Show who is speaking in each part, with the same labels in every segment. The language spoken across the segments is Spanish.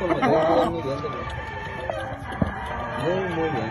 Speaker 1: Muy, muy bien.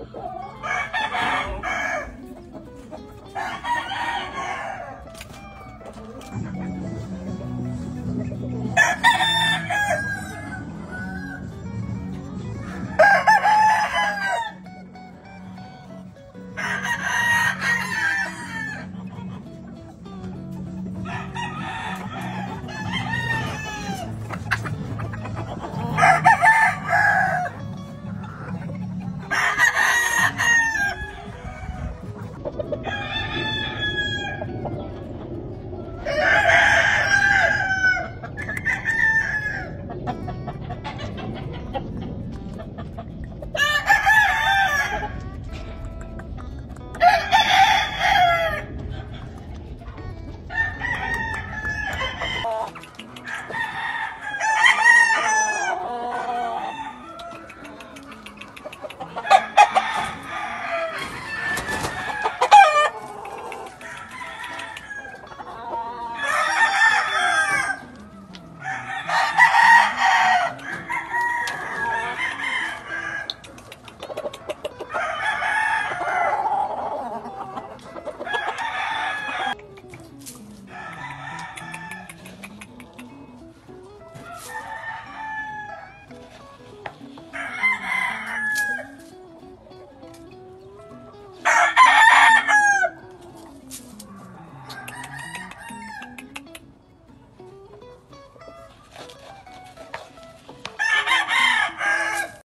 Speaker 1: Oh,